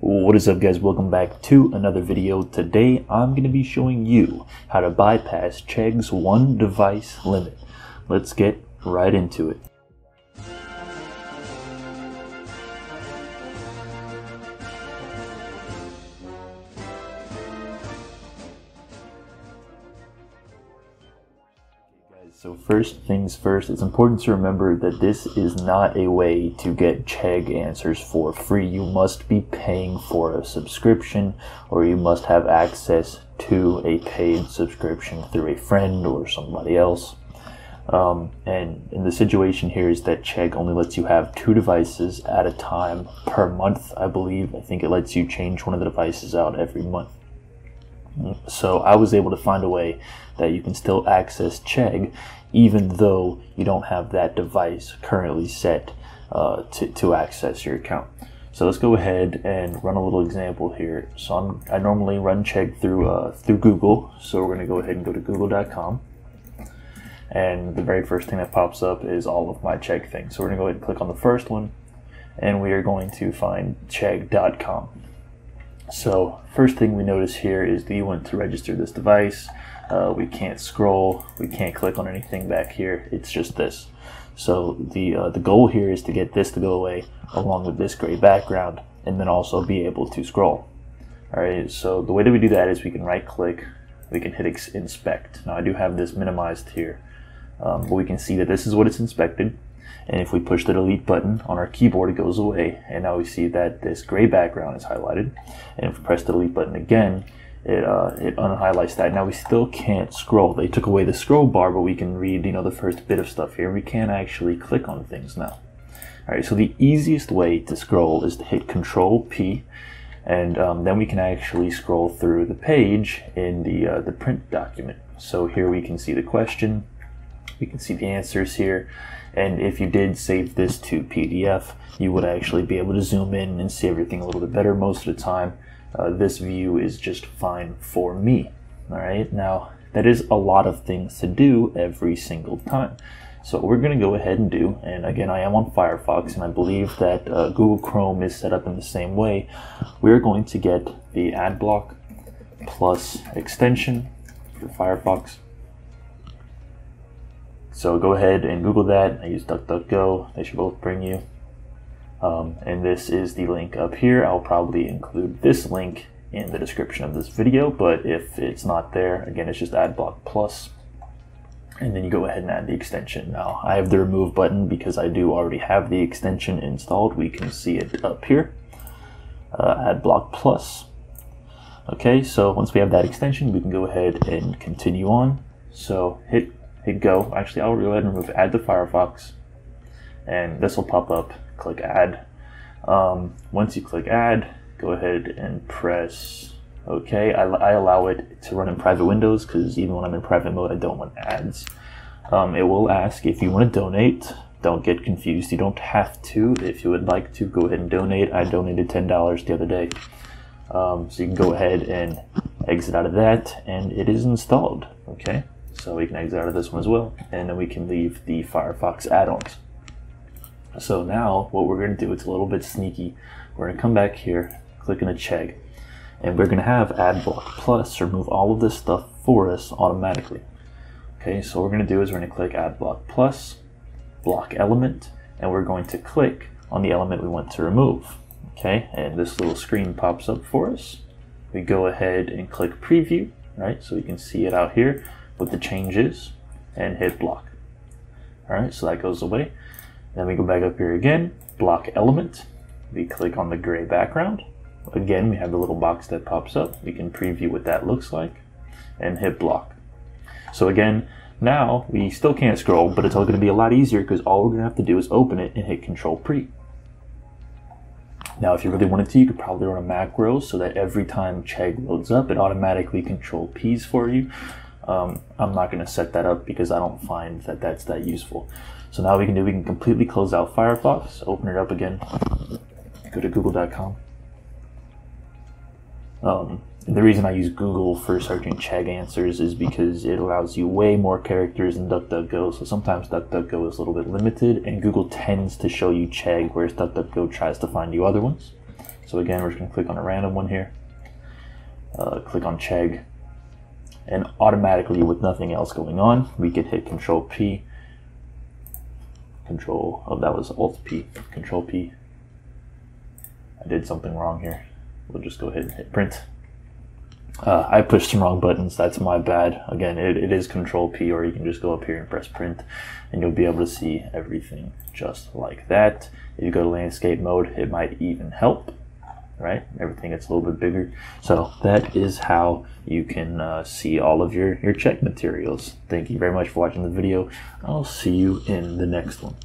What is up guys, welcome back to another video. Today I'm going to be showing you how to bypass Chegg's one device limit. Let's get right into it. So first things first, it's important to remember that this is not a way to get Chegg answers for free. You must be paying for a subscription or you must have access to a paid subscription through a friend or somebody else. Um, and, and the situation here is that Chegg only lets you have two devices at a time per month, I believe. I think it lets you change one of the devices out every month. So I was able to find a way that you can still access Chegg even though you don't have that device currently set uh, to, to access your account. So let's go ahead and run a little example here. So I'm, i normally run Chegg through uh, through Google. So we're going to go ahead and go to google.com. And the very first thing that pops up is all of my Chegg things. So we're going to go ahead and click on the first one. And we are going to find chegg.com. So first thing we notice here is you want to register this device. Uh, we can't scroll. We can't click on anything back here. It's just this. So the uh, the goal here is to get this to go away along with this gray background and then also be able to scroll. All right, so the way that we do that is we can right click, we can hit inspect. Now I do have this minimized here, um, but we can see that this is what it's inspected. And if we push the delete button on our keyboard, it goes away. And now we see that this gray background is highlighted. And if we press the delete button again, it, uh, it unhighlights that. Now we still can't scroll. They took away the scroll bar, but we can read, you know, the first bit of stuff here. We can't actually click on things now. All right, so the easiest way to scroll is to hit Control P, and um, then we can actually scroll through the page in the uh, the print document. So here we can see the question, we can see the answers here. And if you did save this to PDF, you would actually be able to zoom in and see everything a little bit better most of the time. Uh, this view is just fine for me. All right, now that is a lot of things to do every single time. So we're going to go ahead and do, and again, I am on Firefox, and I believe that uh, Google Chrome is set up in the same way. We're going to get the AdBlock Plus extension for Firefox. So go ahead and Google that. I use DuckDuckGo. They should both bring you. Um, and this is the link up here. I'll probably include this link in the description of this video, but if it's not there, again, it's just AdBlock Plus. And then you go ahead and add the extension. Now, I have the remove button because I do already have the extension installed. We can see it up here. Uh, AdBlock Plus. Okay, so once we have that extension, we can go ahead and continue on. So hit hit go. Actually, I'll go ahead and remove add to Firefox. And this will pop up. Click add. Um, once you click add, go ahead and press OK. I, I allow it to run in private windows because even when I'm in private mode, I don't want ads. Um, it will ask if you want to donate. Don't get confused. You don't have to. If you would like to, go ahead and donate. I donated $10 the other day. Um, so you can go ahead and exit out of that, and it is installed. Okay. So we can exit out of this one as well. And then we can leave the Firefox add-ons. So now what we're going to do, it's a little bit sneaky. We're going to come back here, click on a Chegg, and we're going to have AdBlock Plus remove all of this stuff for us automatically. Okay, so what we're going to do is we're going to click AdBlock Plus, block element, and we're going to click on the element we want to remove. Okay, and this little screen pops up for us. We go ahead and click preview, right? So we can see it out here with the changes and hit block. All right, so that goes away. Then we go back up here again, block element. We click on the gray background. Again, we have the little box that pops up. We can preview what that looks like and hit block. So again, now we still can't scroll, but it's all going to be a lot easier because all we're to have to do is open it and hit control P. Now, if you really wanted to, you could probably run a macro so that every time Chegg loads up, it automatically control P's for you. Um, I'm not going to set that up because I don't find that that's that useful. So now we can do, we can completely close out Firefox, open it up again, go to google.com. Um, the reason I use Google for searching Chegg answers is because it allows you way more characters than DuckDuckGo. So sometimes DuckDuckGo is a little bit limited, and Google tends to show you Chegg, whereas DuckDuckGo tries to find you other ones. So again, we're just gonna click on a random one here. Uh, click on Chegg, and automatically with nothing else going on, we could hit Control P. Control, oh that was Alt P, Control P. I did something wrong here. We'll just go ahead and hit print. Uh, I pushed some wrong buttons. That's my bad. Again, it, it is Control P, or you can just go up here and press print, and you'll be able to see everything just like that. If you go to landscape mode, it might even help, right? Everything gets a little bit bigger. So that is how you can uh, see all of your, your Chegg materials. Thank you very much for watching the video. I'll see you in the next one.